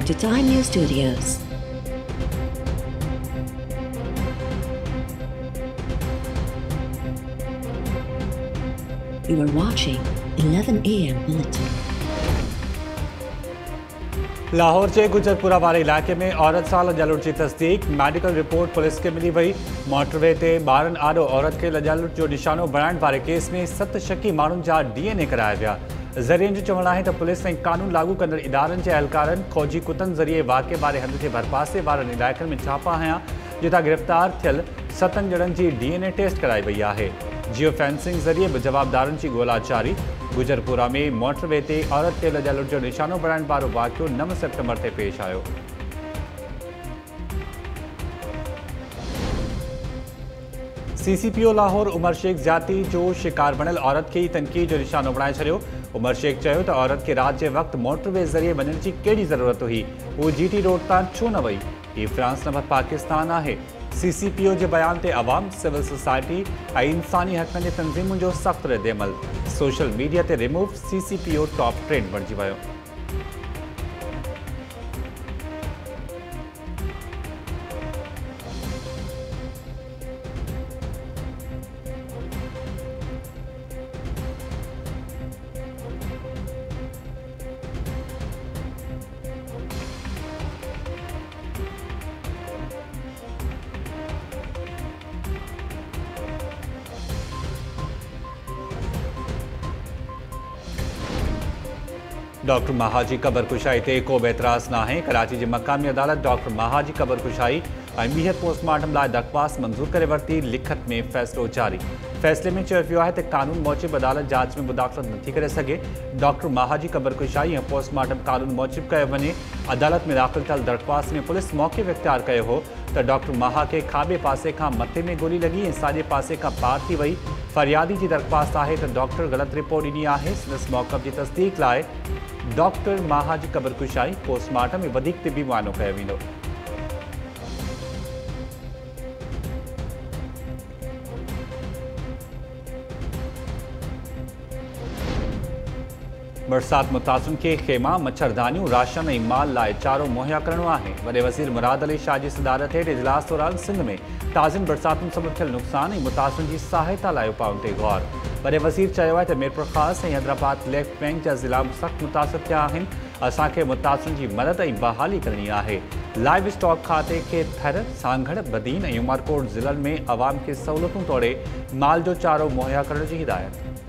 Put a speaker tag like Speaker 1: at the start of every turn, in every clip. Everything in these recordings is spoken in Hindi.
Speaker 1: Welcome to Time News Studios. You are watching 11 a.m. Bulletin.
Speaker 2: Lahore जे गुजरपुरा वारे इलाइक़े में औरत सां लॼालुट जी तस्दीक मेडिकल रिपोर्ट पुलिस खे मिली वई मोटरवे ते ॿारनि आॾो औरत खे लॼालुट जो निशानो बणाइण वारे केस में सत शकी माण्हुनि जा डी एन ए कराया विया ज़रियनि जो चवणु त पुलिस ऐं कानून लागू कंदड़ इदारनि जे फौजी कुतनि ज़रिए वाक़े वारे हंध जे भरपासे वारनि इलाइक़नि में छापा हया, जितां गिरफ़्तार थियल सतनि ॼणनि जी डी एन ए टेस्ट कराई वई आहे। जियो फेंसिंग ज़रिए बि जवाबदारनि जी ॻोल्हा जारी गुजरपुरा में मोटरवे ते औरत ते लॼालुट जो निशानो बणाइण वारो वाक़ियो नव सेप्टेंबर ते पेश आयो। सीसीपीओ लाहौर उमर शेख ज़ाती जो शिकार बणियल औरत खे ई तनक़ीद जो निशानो बणाए उमर शेख चयो त औरत खे राति जे वक़्तु मोटरवे ज़रिए वञण जी कहिड़ी ज़रूरत हुई? उहो जी टी रोड तां छो न वई? हीउ फ्रांस नंबर पाकिस्तान आहे। सीसीपीओ जे बयान ते अवाम, सिविल सोसाइटी ऐं इंसानी हक़नि जी तंज़ीमुनि जो सख़्तु रद्दमल सोशल मीडिया ते रिमूव सीसीपीओ टॉप ट्रेंड बणिजी वियो। डॉक्टर महाजी क़बर कुशाई ते को बि ना कराची की मक़ामी अदालत डॉक्टर महाजी क़बर कुशाई ऐं पोस्टमार्टम लाइ दरख़्वास्त मंज़ूर करे वरती, लिखत में फैसलो जारी। फैसले में चयो वियो आहे त क़ानून मूजिबि अदालत जाँच में मुदाख़लत नथी करे सघे। डॉक्टर महाजी क़बर कुशाई ऐं पोस्टमार्टम क़ानून मूजिबि कयो वञे। अदालत में दाख़िल थियल दरख़्वास्त में पुलिस मौक़े इख़्तियार कयो हो त डॉक्टर महा खे खाॿे पासे खां मथे में गोली लॻी ऐं साॼे पासे खां पार थी वई। फ़रियादी जी दरख़्वास्त आहे त डॉक्टर ग़लति रिपोर्ट ॾिनी आहे। संदसि मौक़फ़ जी तस्दीक लाइ डॉक्टर माहा जी क़बरकुशाई पोस्टमार्टम में तिबी मुआइनो कयो बरसाति मुतासिन खे खेमा मच्छरदानियूं राशन ऐं माल लाइ चारो मुहैया करणो आहे। वॾे वज़ीर मुराद अली शाह जी सदारत हेठि इजलास दौरान सिंध में ताज़िन बरसातुनि सबबु थियल नुक़सान मुतासिन जी सहायता लाइ उपाउनि ते गौर। वॾे वज़ीर चयो आहे त मीरपुर ख़ासि हैदराबाद लेफ़्ट बैंक ज़िला सख़्तु मुतासिर थिया आहिनि। जी मदद बहाली करणी आहे। लाइव स्टॉक खाते खे थर सांघड़ बदीन उमरकोट ज़िलनि में अवाम खे सहूलियतूं तोड़े माल जो चारो मुहैया करण जी हिदायत।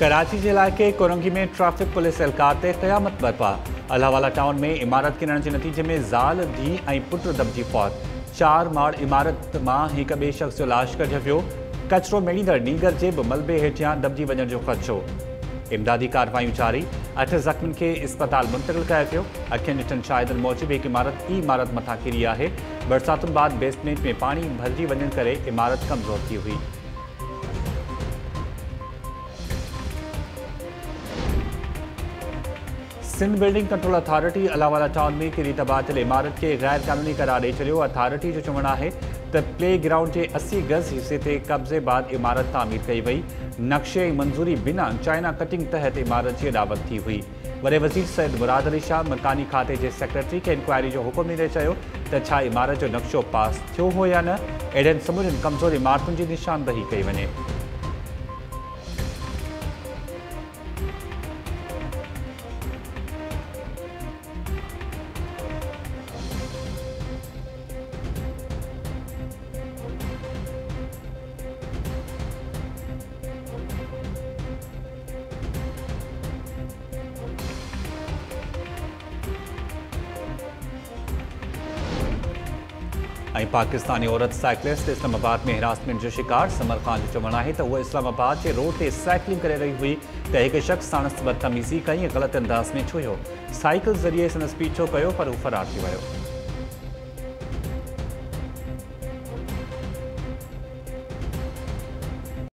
Speaker 2: कराची जे इलाइक़े कोरंगी में ट्रैफ़िक पुलिस एहलकार क़यामत बर्पा। अलावाला टाउन में इमारत किरण जे नतीजे में ज़ाल धी ऐं पुट दॿिजी फौत। चार माड़ इमारत माँ हिक ॿिए शख़्स जो लाश कढियो वियो। कचिरो मेड़ींदड़ नीगर जे बि मलबे हेठियाँ दॿिजी वञण जो ख़दशो। इमदादी कार्रवायूं जारी। अठ ज़ख़्मनि खे इस्पताल मुंतक़िल कयो वियो। अखियुनि ॾिठनि शाहिदनि मूजिबि हिकु इमारत ॿी इमारत मथां किरी आहे। बरसातुनि बाद बेसमेंट में पाणी भरिजी वञण करे इमारत कमज़ोर थी हुई। सिंध बिल्डिंग कंट्रोल अथॉरिटी अलावाला टाउन में किरी तबाह थियल इमारत खे गैर क़ानूनी करार छॾियो अथॉरिटी जो चवणु आहे त प्ले ग्राउंड जे असी गज़ हिसे ते कब्ज़े बाद इमारत तामीर कई वई। नक्शे मंज़ूरी बिना चाइना कटिंग तहत इमारत जी अॾावत थी हुई। वॾे वज़ीर सैद मुराद अली शाह, मकानी खाते जे सेक्रेटरी खे इंक्वायरी जो हुकुम ॾींदे चयो इमारत जो नक्शो पास थियो हो या न? अहिड़नि समूरनि कमज़ोर इमारतुनि जी निशानदही कई वञे। पाकिस्तानी औरत साइकिलिस्ट इस्लामाबाद में हिरासमेंट जो शिकार, समर ख़ान जो चवणु आहे त उहा इस्लामाबाद जे रोड ते साइकिलिंग करे रही हुई। त हिकु शख़्स साणसि बदतमीज़ी कई ग़लति अंदाज़ में छुयो साइकिल ज़रिए संदसि पीछो कयो पर हू फ़रार थी वियो